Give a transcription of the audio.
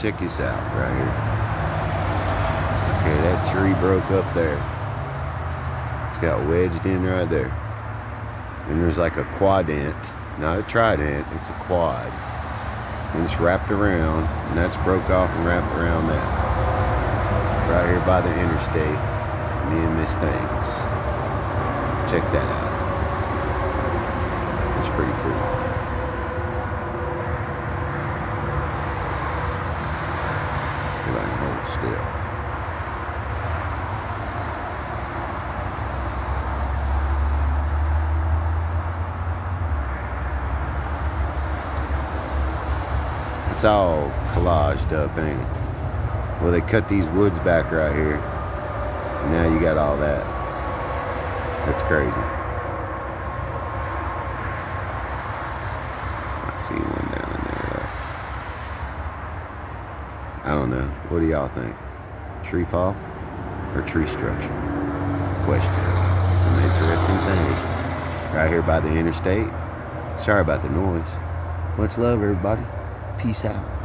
check this out right here. Okay, that tree broke up there. It's got wedged in right there. And there's like a quadrant, not a trident, it's a quad. And it's wrapped around, and that's broke off and wrapped around that. Right here by the interstate. Me and Miss Things. Check that out. If I can hold still. It's all collaged up, ain't it? Well, they cut these woods back right here. Now you got all that. That's crazy. I see one down in there. I don't know. What do y'all think? Tree fall or tree structure? Question. An interesting thing. Right here by the interstate. Sorry about the noise. Much love, everybody. Peace out.